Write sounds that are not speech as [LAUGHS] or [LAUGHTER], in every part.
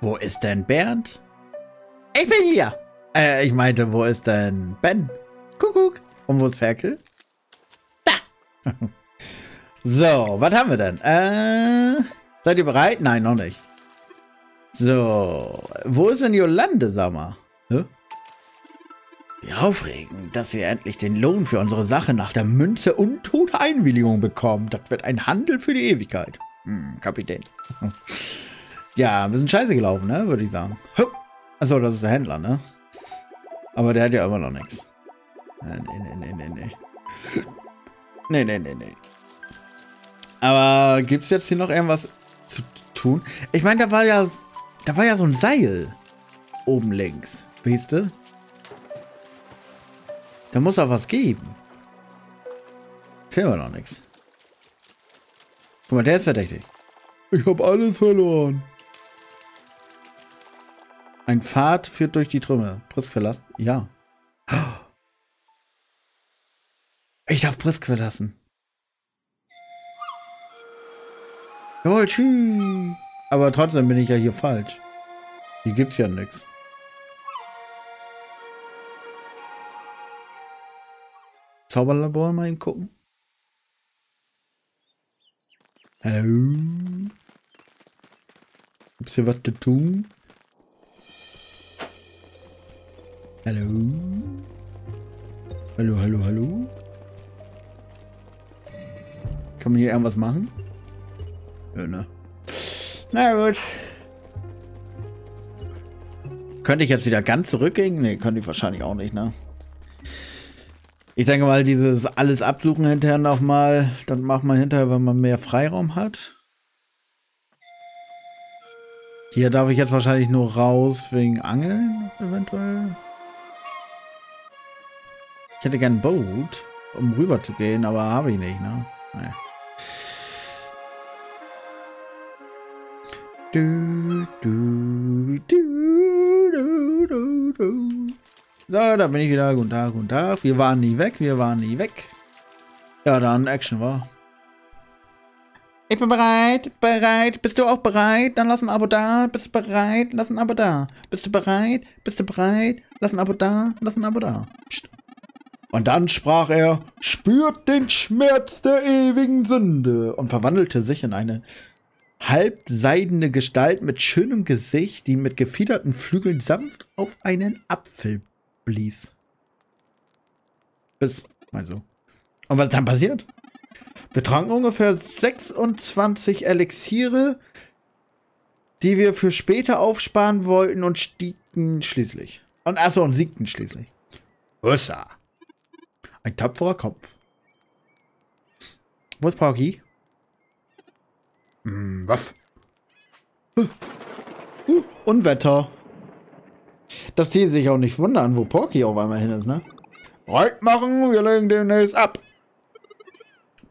Wo ist denn Bernd? Ich bin hier. Äh, ich meinte, wo ist denn Ben? Kuckuck. Und wo ist Ferkel? Da. [LAUGHS] so, was haben wir denn? Äh, seid ihr bereit? Nein, noch nicht. So, wo ist denn Jolande, sag mal? Wie aufregend, dass ihr endlich den Lohn für unsere Sache nach der Münze und Todeinwilligung bekommt. Das wird ein Handel für die Ewigkeit. Hm, Kapitän. [LAUGHS] ja, ein bisschen scheiße gelaufen, ne, würde ich sagen. Achso, das ist der Händler, ne? Aber der hat ja immer noch nichts. Nee, nee, nee, nee, nee. Nee, nee, nee, nee. Aber gibt es jetzt hier noch irgendwas zu tun? Ich meine, da war ja, da war ja so ein Seil oben links. Weißt du? Da muss auch was geben. Sehen wir noch nichts. Guck mal, der ist verdächtig. Ich habe alles verloren. Ein Pfad führt durch die Trümmer. Brisk verlassen? Ja. [GASPS] Ich darf Brisk verlassen. Jawohl, tschüss. Aber trotzdem bin ich ja hier falsch. Hier gibt's ja nichts. Zauberlabor mal eben gucken. Hallo? Gibt's hier was zu tun? Hallo? Hallo, hallo, hallo? Kann man hier irgendwas machen? Ja, ne? Na gut. Könnte ich jetzt wieder ganz zurückgehen? Ne, könnte ich wahrscheinlich auch nicht, ne? Ich denke mal, dieses alles absuchen hinterher nochmal, dann macht man hinterher, wenn man mehr Freiraum hat. Hier darf ich jetzt wahrscheinlich nur raus wegen Angeln, eventuell. Ich hätte gern ein Boot, um rüber zu gehen, aber habe ich nicht, ne? Naja. Du, du, du, du, du, du. So, da bin ich wieder. Guten Tag, guten Tag. Wir waren nie weg, wir waren nie weg. Ja, dann Action war. Ich bin bereit, bereit. Bist du auch bereit? Dann lass ein Abo da. Bist du bereit? Lass ein Abo da. Bist du bereit? Bist du bereit? Lass ein Abo da. Lass ein Abo da. Psst. Und dann sprach er, spürt den Schmerz der ewigen Sünde und verwandelte sich in eine halbseidene Gestalt mit schönem Gesicht, die mit gefiederten Flügeln sanft auf einen Apfel blies. Bis, also. Und was ist dann passiert? Wir tranken ungefähr 26 Elixiere, die wir für später aufsparen wollten und stiegten schließlich. Und achso, und siegten schließlich. Ussa. Ein tapferer Kopf. Wo ist Porky? Hm, was? Uh, uh, Unwetter. Dass die sich auch nicht wundern, wo Porky auf einmal hin ist, ne? Bereit machen, wir legen demnächst ab.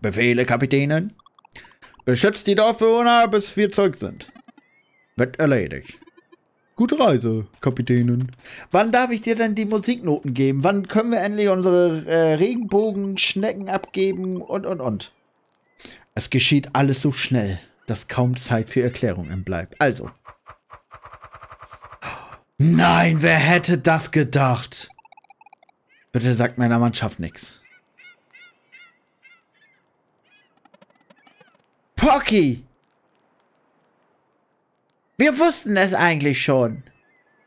Befehle, Kapitänen. Beschützt die Dorfbewohner, bis wir zurück sind. Wird erledigt. Gute Reise, Kapitänin. Wann darf ich dir denn die Musiknoten geben? Wann können wir endlich unsere äh, Regenbogenschnecken abgeben und und und? Es geschieht alles so schnell, dass kaum Zeit für Erklärungen bleibt. Also, Nein, wer hätte das gedacht? Bitte sagt meiner Mannschaft nichts. Pocky! Wir wussten es eigentlich schon.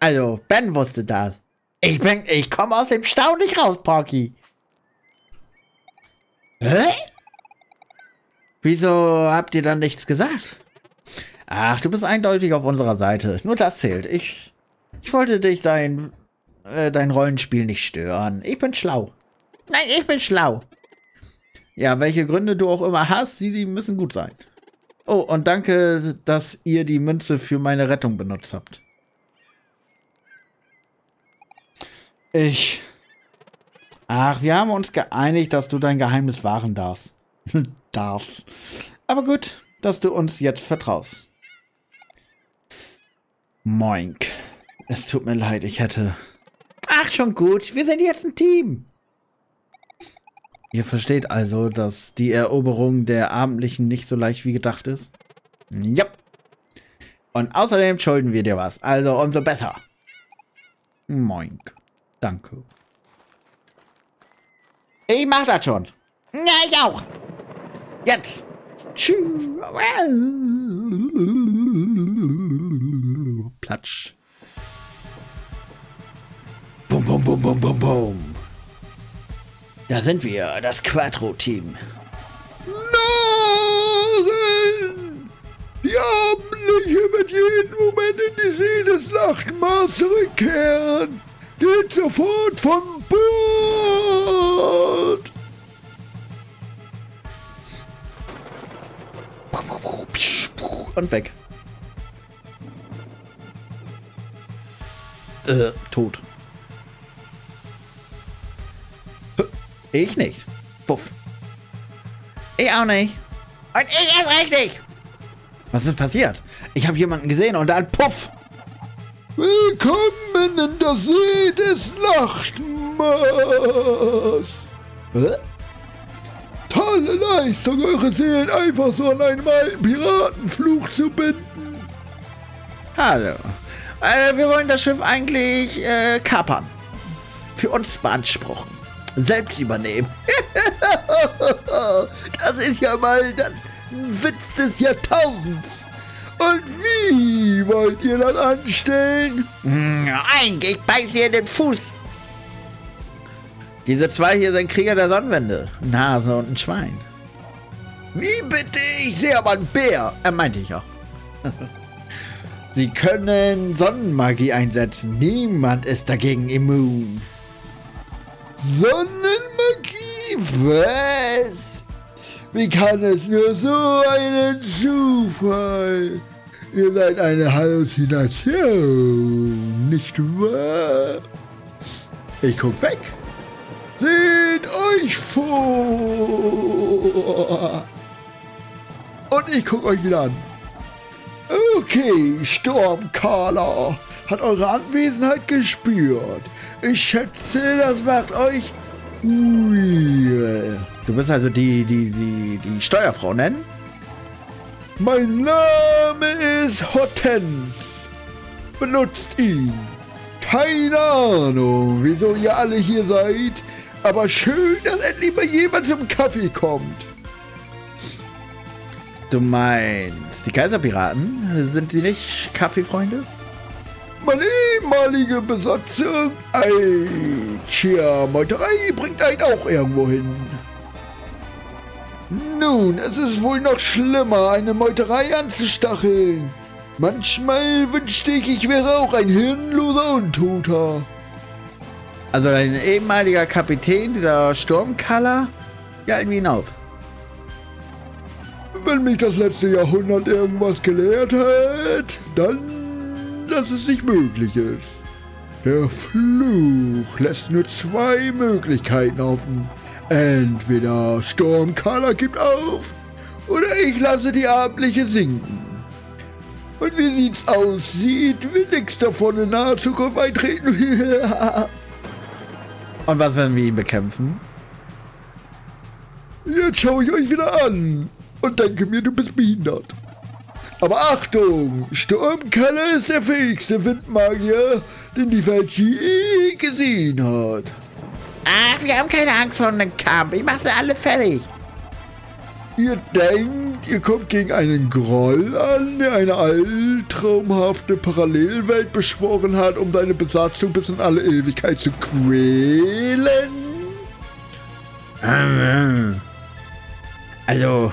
Also, Ben wusste das. Ich bin, ich komme aus dem Stau nicht raus, Porky. Hä? Wieso habt ihr dann nichts gesagt? Ach, du bist eindeutig auf unserer Seite. Nur das zählt. Ich ich wollte dich dein, äh, dein Rollenspiel nicht stören. Ich bin schlau. Nein, ich bin schlau. Ja, welche Gründe du auch immer hast, die, die müssen gut sein. Oh, und danke, dass ihr die Münze für meine Rettung benutzt habt. Ich. Ach, wir haben uns geeinigt, dass du dein Geheimnis wahren darfst. [LAUGHS] darfst. Aber gut, dass du uns jetzt vertraust. Moink. Es tut mir leid, ich hätte... Ach, schon gut. Wir sind jetzt ein Team. Ihr versteht also, dass die Eroberung der Abendlichen nicht so leicht wie gedacht ist? Ja. Und außerdem schulden wir dir was. Also umso besser. Moink. Danke. Ich mach das schon. Ja, ich auch. Jetzt. Tschüss. Platsch. Bum, bum, bum, bum, bum, bum. Da sind wir, das Quattro-Team. Nein! Die Abendliche wird jeden Moment in die See des Nachtmaß zurückkehren. Geht sofort von Bord! Und weg. Äh, tot. Ich nicht. Puff. Ich auch nicht. Und ich erst recht nicht. Was ist passiert? Ich habe jemanden gesehen und dann puff. Willkommen in der See des Nachtmaß. Hä? Tolle Leistung, eure Seelen einfach so an einem alten Piratenfluch zu binden. Hallo. Äh, wir wollen das Schiff eigentlich äh, kapern. Für uns beanspruchen. Selbst übernehmen. [LAUGHS] das ist ja mal das Witz des Jahrtausends. Und wie wollt ihr das anstellen? Nein, ich beiß dir in den Fuß. Diese zwei hier sind Krieger der Sonnenwende. Ein Hase und ein Schwein. Wie bitte? Ich sehe aber einen Bär. Er meinte ich auch. [LAUGHS] Sie können Sonnenmagie einsetzen. Niemand ist dagegen immun. Sonnenmagie? Was? Wie kann es nur so einen Zufall? Ihr seid eine Halluzination, nicht wahr? Ich guck weg. Seht euch vor. Und ich guck euch wieder an. Okay, Sturmkala hat eure Anwesenheit gespürt. Ich schätze, das macht euch Ui. Du bist also die, die, die, die Steuerfrau nennen? Mein Name ist Hortens. Benutzt ihn. Keine Ahnung, wieso ihr alle hier seid, aber schön, dass endlich mal jemand zum Kaffee kommt. Du meinst, die Kaiserpiraten? Sind sie nicht Kaffeefreunde? Meine ehemalige Besatzung, ei, tja, Meuterei bringt einen auch irgendwo hin. Nun, es ist wohl noch schlimmer, eine Meuterei anzustacheln. Manchmal wünschte ich, ich wäre auch ein hirnloser Untoter. Also dein ehemaliger Kapitän, dieser Sturmkaller, gehalten wir ihn auf. Wenn mich das letzte Jahrhundert irgendwas gelehrt hat, dann dass es nicht möglich ist. Der Fluch lässt nur zwei Möglichkeiten offen. Entweder Sturmkaller gibt auf oder ich lasse die Abendliche sinken. Und wie sieht's aussieht, will nichts davon in naher Zukunft eintreten. [LAUGHS] Und was werden wir ihn bekämpfen? Jetzt schaue ich euch wieder an und denke mir, du bist behindert. Aber Achtung, Sturmkalle ist der fähigste Windmagier, den die Welt je gesehen hat. Ach, wir haben keine Angst vor einem Kampf. Ich mache sie alle fertig. Ihr denkt, ihr kommt gegen einen Groll an, der eine alltraumhafte Parallelwelt beschworen hat, um seine Besatzung bis in alle Ewigkeit zu quälen? Also,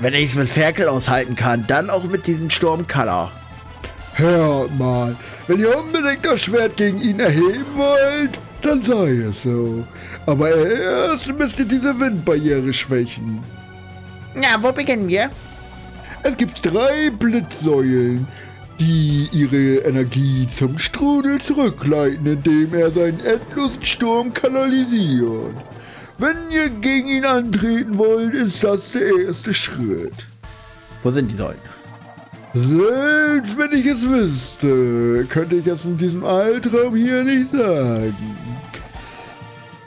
wenn ich es mit Ferkel aushalten kann, dann auch mit diesem Sturmkaller. Hört mal, wenn ihr unbedingt das Schwert gegen ihn erheben wollt, dann sei es so. Aber erst müsst ihr diese Windbarriere schwächen. Ja, wo beginnen wir? Es gibt drei Blitzsäulen, die ihre Energie zum Strudel zurückleiten, indem er seinen endlosen Sturm kanalisiert. Wenn ihr gegen ihn antreten wollt, ist das der erste Schritt. Wo sind die Säulen? Selbst wenn ich es wüsste, könnte ich es in diesem Albtraum hier nicht sagen.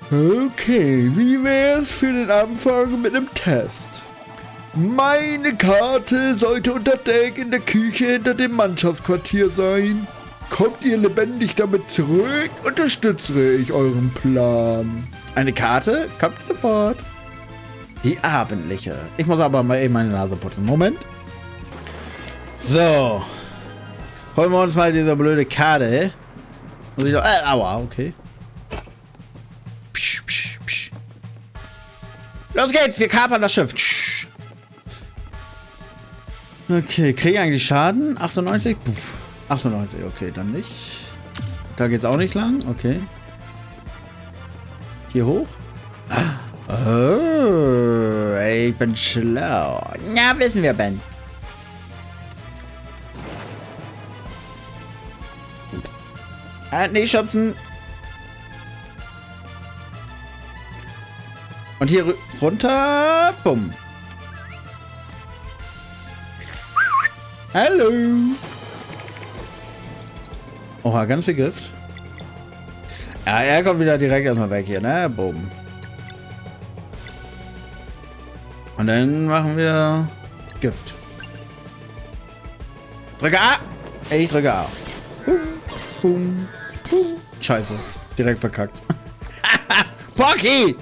Okay, wie wär's für den Anfang mit einem Test? Meine Karte sollte unter Deck in der Küche hinter dem Mannschaftsquartier sein. Kommt ihr lebendig damit zurück, unterstütze ich euren Plan. Eine Karte? Kommt sofort. Die abendliche. Ich muss aber mal eben meine Nase putzen. Moment. So. Holen wir uns mal diese blöde Karte. Muss ich doch, äh, aua, okay. Psch, psch, psch. Los geht's, wir kapern das Schiff. Psch. Okay, kriege ich eigentlich Schaden? 98? Puff. 98, okay, dann nicht. Da geht's auch nicht lang, okay. Hier hoch? Oh, ich bin schlau. Ja, wissen wir, Ben. Äh, nicht schubsen. Und hier runter. Bumm. Hallo. Oha, ganz viel Gift. Ja, er kommt wieder direkt erstmal weg hier, ne? Bumm. Und dann machen wir Gift. Drücke A. Ich drücke A. Scheiße. Direkt verkackt. [LAUGHS] Pocky!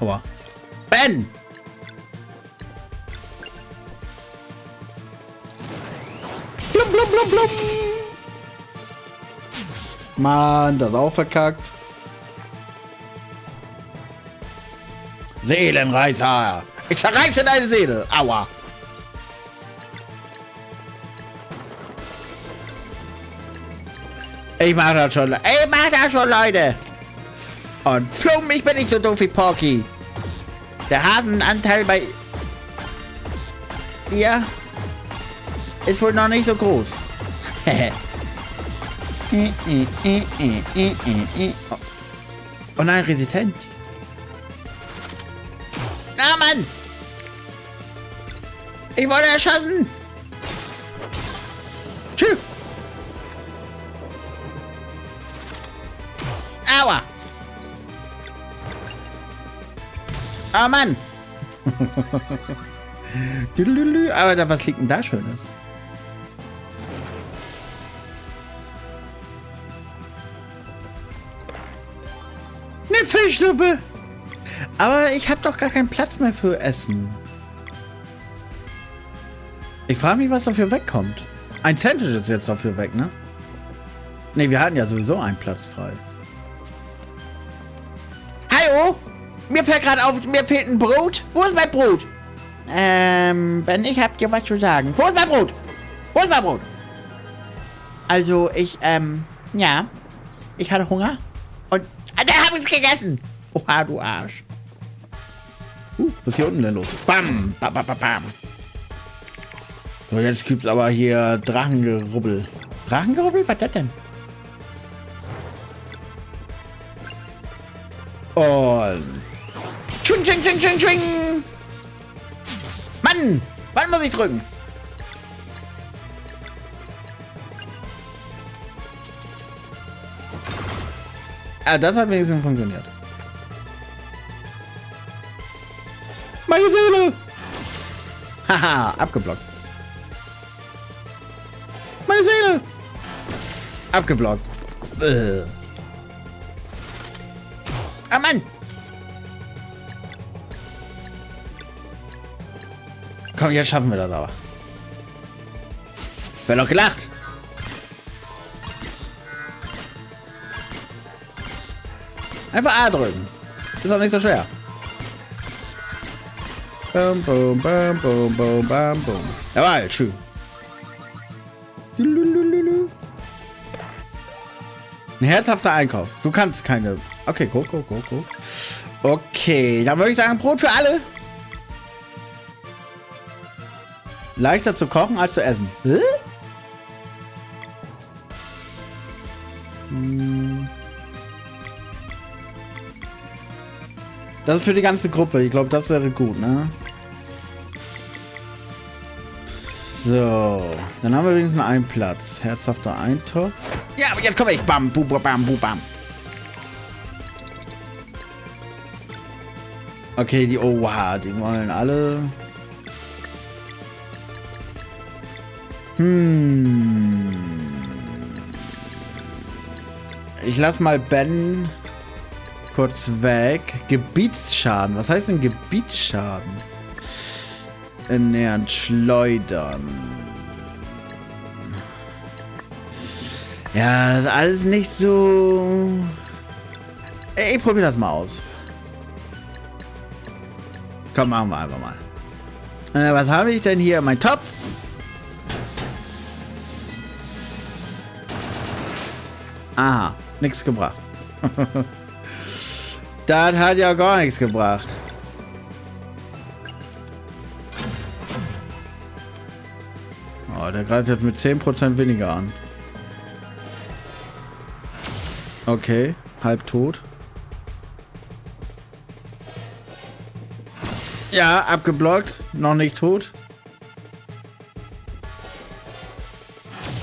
Aua. Ben! Blum, blum, blum, blum. Mann, das ist auch verkackt. Seelenreißer! Ich zerreiße deine Seele! Aua! Ich mach das schon. Ich mach das schon, Leute! Und Flum, ich bin nicht so doof wie Porky. Der Hasenanteil bei ihr ist wohl noch nicht so groß. [LAUGHS] oh nein, resistent. Ah, Mann! Ich wurde erschossen! Tschüss! Aua! Oh Mann! [LAUGHS] Aber da, was liegt denn da Schönes? Eine Fischsuppe! Aber ich habe doch gar keinen Platz mehr für Essen. Ich frage mich, was dafür wegkommt. Ein Sandwich ist jetzt dafür weg, ne? Ne, wir hatten ja sowieso einen Platz frei. Hallo? Mir fällt gerade auf, mir fehlt ein Brot. Wo ist mein Brot? Ähm, Ben, ich hab dir was zu sagen. Wo ist mein Brot? Wo ist mein Brot? Also, ich, ähm, ja. Ich hatte Hunger. Und, ah, da hab ich's gegessen. Oha, du Arsch. Uh, was ist hier unten denn los? Bam, bam, bam, bam. So, jetzt gibt's aber hier Drachengerubbel. Drachengerubbel? Was das denn? Und... Schwing, schwing, schwing, schwing, schwing! Mann! Wann muss ich drücken? Ah, das hat wenigstens funktioniert. Meine Seele! Haha, [LAUGHS] abgeblockt. Meine Seele! Abgeblockt. Äh. Ah, Mann! Komm, jetzt schaffen wir das aber. Wer noch gelacht? Einfach A drücken. Ist auch nicht so schwer. Bum, bum, bum, bum, bum, bum, bum. Jawohl, schön. Ein herzhafter Einkauf. Du kannst keine. Okay, go, go, go, go. Okay, dann würde ich sagen, Brot für alle. Leichter zu kochen als zu essen. Hä? Das ist für die ganze Gruppe. Ich glaube, das wäre gut, ne? So, dann haben wir wenigstens einen Platz. Herzhafter Eintopf. Ja, aber jetzt komme ich. Bam, bu, bu, bam, bu, bam. Okay, die, oh wow, die wollen alle. Hm. Ich lass mal Ben kurz weg. Gebietsschaden. Was heißt denn Gebietsschaden? Ernähren, schleudern. Ja, das ist alles nicht so... Ich probiere das mal aus. Komm, machen wir einfach mal. Äh, was habe ich denn hier? Mein Topf. Aha, nichts gebracht. [LAUGHS] das hat ja gar nichts gebracht. Oh, der greift jetzt mit 10% weniger an. Okay, halb tot. Ja, abgeblockt. Noch nicht tot.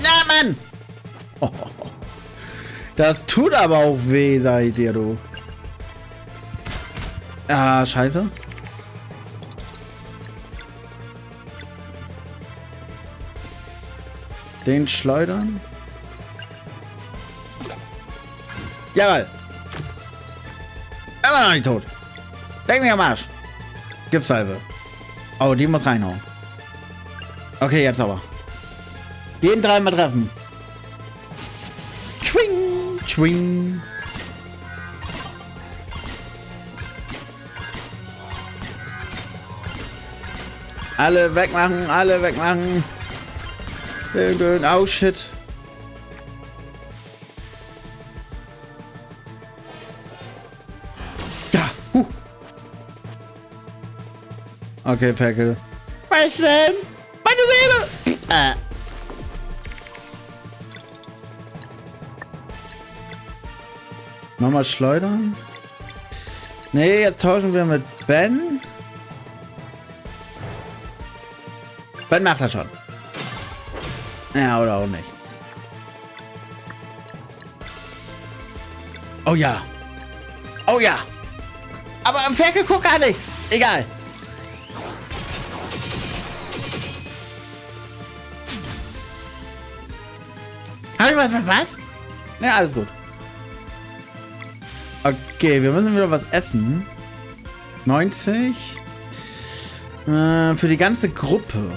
Na, Mann! Oh, [LAUGHS] das tut aber auch weh, sag ich dir, du. Ah, scheiße. Den schleudern. Jawohl. Immer noch nicht tot. Denk mich am Arsch. Giftsalbe. Oh, die muss reinhauen. Okay, jetzt aber. Den dreimal treffen. Schwing, schwing. Alle wegmachen, alle wegmachen. Oh shit. Okay, Ferkel. Was denn? Meine Seele! Äh. Nochmal schleudern. Nee, jetzt tauschen wir mit Ben. Ben macht das schon. Ja, oder auch nicht. Oh ja. Oh ja. Aber Ferkel guckt gar nicht. Egal. Hab ich was verpasst? Ja, alles gut. Okay, wir müssen wieder was essen. 90. Äh, für die ganze Gruppe.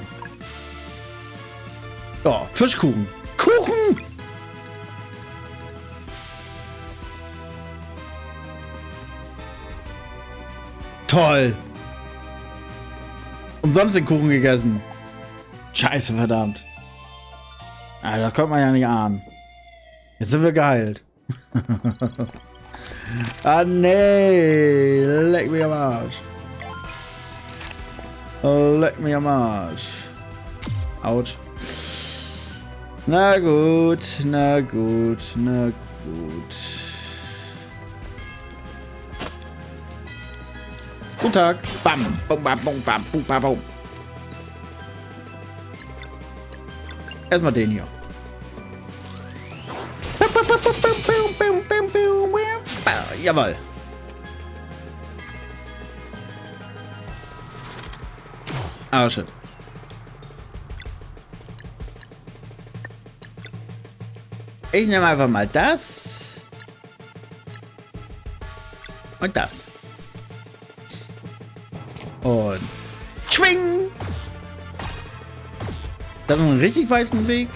Ja, Fischkuchen. Kuchen! Toll. Umsonst den Kuchen gegessen. Scheiße, verdammt. Ah, das konnte man ja nicht ahnen. Jetzt sind wir geheilt. [LAUGHS] ah, nee. Leck mich am Arsch. Leck mich am Arsch. Autsch. Na gut, na gut, na gut. Guten Tag. Bam, bum, bam, bum, bam, bum, bam, bum. Erstmal den hier. Jawohl. Ah, shit. Ich nehme einfach mal das. Und das. Und schwing. Das ist ein richtig weiten Weg.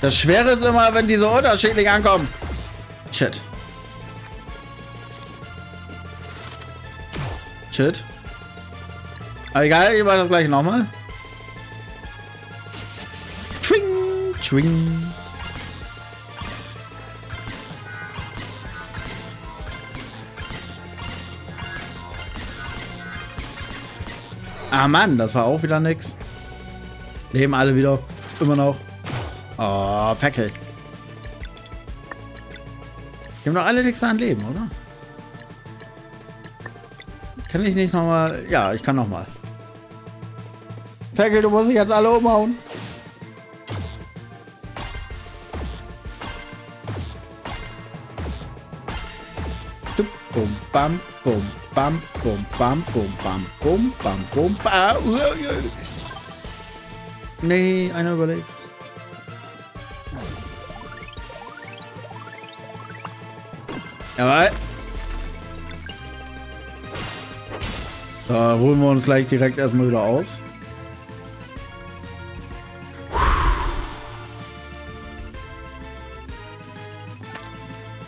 Das Schwere ist immer, wenn diese unterschiedlich ankommen. Shit. Shit. Aber egal, ich mache das gleich nochmal. Twing, twing. Ah Mann, das war auch wieder nix. Leben alle wieder. Immer noch. Oh, Fackel. Die haben doch alle nichts mehr an Leben, oder? Kann ich nicht nochmal... Ja, ich kann nochmal. Ferkel, du musst dich jetzt alle umhauen. Bum, bam, bum, bam, bum, bam, bum, bam, bum, bam, bum, bam. Nee, einer überlebt. Jawohl. Da holen wir uns gleich direkt erstmal wieder aus.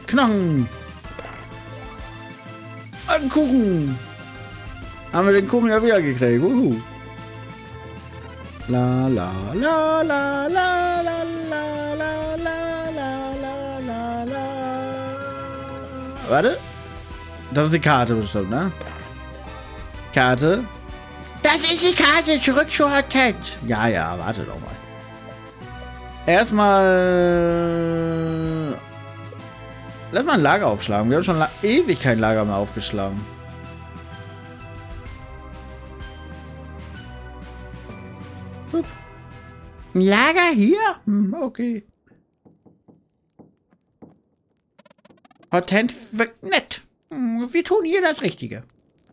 Knochen. Ein Kuchen. Haben wir den Kuchen ja wieder gekriegt. Uhu. La la la la la la la la la la la la la. Warte. Das ist die Karte bestimmt, ne? Karte. Das ist die Karte. Zurück zu Hotel. Ja, ja, warte doch mal. Erstmal. Lass mal ein Lager aufschlagen. Wir haben schon ewig kein Lager mehr aufgeschlagen. Ein Lager hier? Hm, okay. Hortense wirkt nett. Hm, wir tun hier das Richtige.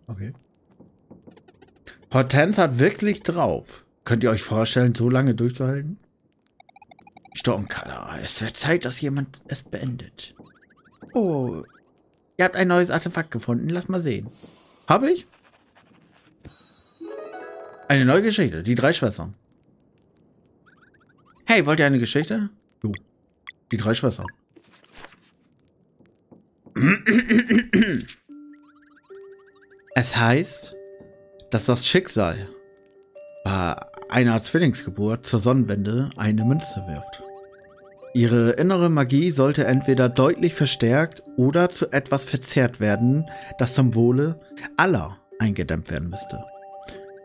Okay. Hortense hat wirklich drauf. Könnt ihr euch vorstellen, so lange durchzuhalten? Sturmkaller, es wird Zeit, dass jemand es beendet. Oh, ihr habt ein neues Artefakt gefunden. Lass mal sehen. Habe ich? Eine neue Geschichte. Die drei Schwestern. Hey, wollt ihr eine Geschichte? Du. Die drei Schwestern. Es heißt, dass das Schicksal bei einer Zwillingsgeburt zur Sonnenwende eine Münze wirft. Ihre innere Magie sollte entweder deutlich verstärkt oder zu etwas verzerrt werden, das zum Wohle aller eingedämmt werden müsste.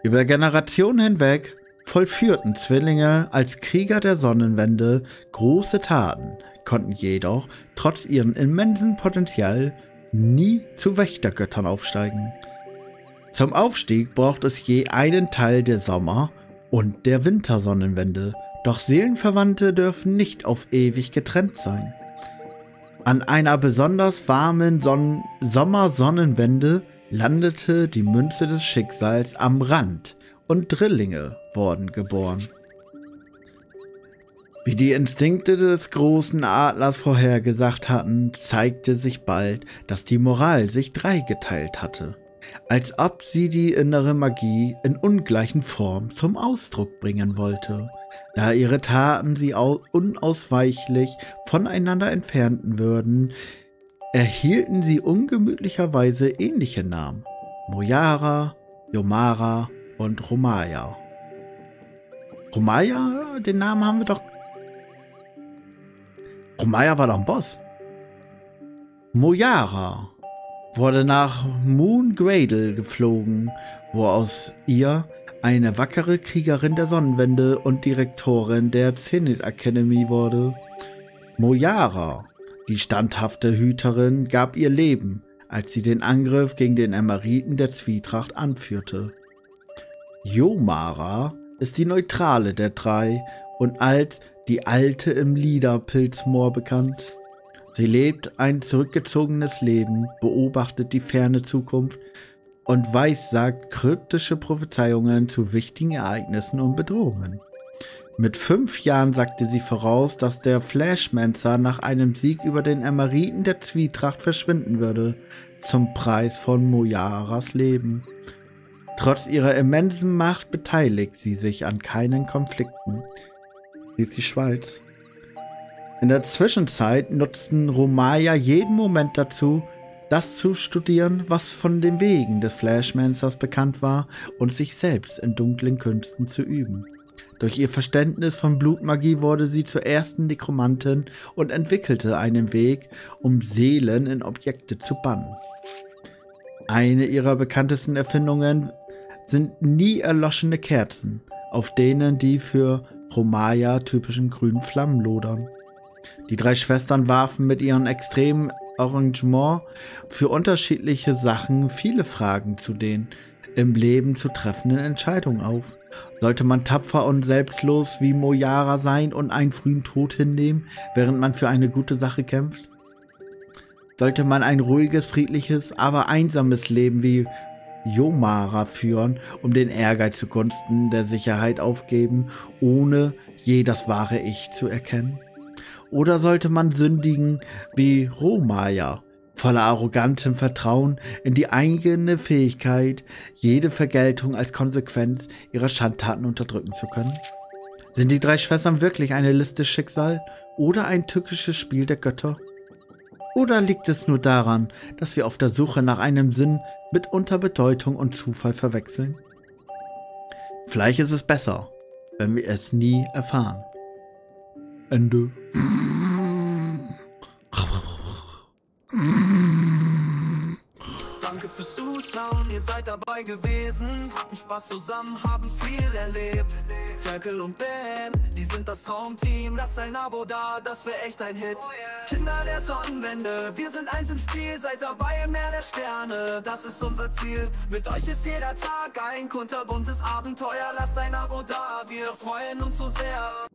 Über Generationen hinweg vollführten Zwillinge als Krieger der Sonnenwende große Taten, konnten jedoch trotz ihrem immensen Potenzial nie zu Wächtergöttern aufsteigen. Zum Aufstieg braucht es je einen Teil der Sommer- und der Wintersonnenwende, doch Seelenverwandte dürfen nicht auf ewig getrennt sein. An einer besonders warmen Son Sommersonnenwende landete die Münze des Schicksals am Rand und Drillinge wurden geboren. Wie die Instinkte des großen Adlers vorhergesagt hatten, zeigte sich bald, dass die Moral sich dreigeteilt hatte, als ob sie die innere Magie in ungleichen Form zum Ausdruck bringen wollte, da ihre Taten sie unausweichlich voneinander entfernten würden, erhielten sie ungemütlicherweise ähnliche Namen. Mojara, Yomara und Romaya. Romaya, den Namen haben wir doch. Romaya war doch ein Boss. Mojara wurde nach Moon Gradle geflogen, wo aus ihr eine wackere Kriegerin der Sonnenwende und Direktorin der Zenith Academy wurde. Mojara, die standhafte Hüterin, gab ihr Leben, als sie den Angriff gegen den Emeriten der Zwietracht anführte. Yomara ist die neutrale der drei und als die Alte im Liederpilzmoor bekannt. Sie lebt ein zurückgezogenes Leben, beobachtet die ferne Zukunft und weissagt kryptische Prophezeiungen zu wichtigen Ereignissen und Bedrohungen. Mit fünf Jahren sagte sie voraus, dass der Flashmancer nach einem Sieg über den Emeriten der Zwietracht verschwinden würde, zum Preis von Mojaras Leben. Trotz ihrer immensen Macht beteiligt sie sich an keinen Konflikten. Sie ist die Schweiz. In der Zwischenzeit nutzten Romaya jeden Moment dazu, das zu studieren, was von den Wegen des Flashmancers bekannt war und sich selbst in dunklen Künsten zu üben. Durch ihr Verständnis von Blutmagie wurde sie zur ersten Nekromantin und entwickelte einen Weg, um Seelen in Objekte zu bannen. Eine ihrer bekanntesten Erfindungen sind nie erloschene Kerzen, auf denen die für Romaya typischen grünen Flammen lodern. Die drei Schwestern warfen mit ihrem extremen Arrangement für unterschiedliche Sachen viele Fragen zu den im Leben zu treffenden Entscheidungen auf. Sollte man tapfer und selbstlos wie Mojara sein und einen frühen Tod hinnehmen, während man für eine gute Sache kämpft? Sollte man ein ruhiges, friedliches, aber einsames Leben wie Yomara führen, um den Ehrgeiz zugunsten der Sicherheit aufgeben, ohne je das wahre Ich zu erkennen? Oder sollte man sündigen wie Romaya, voller arrogantem Vertrauen in die eigene Fähigkeit, jede Vergeltung als Konsequenz ihrer Schandtaten unterdrücken zu können? Sind die drei Schwestern wirklich eine Liste Schicksal oder ein tückisches Spiel der Götter? Oder liegt es nur daran, dass wir auf der Suche nach einem Sinn mitunter Bedeutung und Zufall verwechseln? Vielleicht ist es besser, wenn wir es nie erfahren. Ende. Danke fürs Zuschauen, ihr seid dabei gewesen. Hatten Spaß zusammen, haben viel erlebt. Ferkel und Ben, die sind das Traumteam. Lasst ein Abo da, das wäre echt ein Hit. Kinder der Sonnenwende, wir sind eins im Spiel. Seid dabei im Meer der Sterne, das ist unser Ziel. Mit euch ist jeder Tag ein kunterbuntes Abenteuer. Lasst ein Abo da, wir freuen uns so sehr.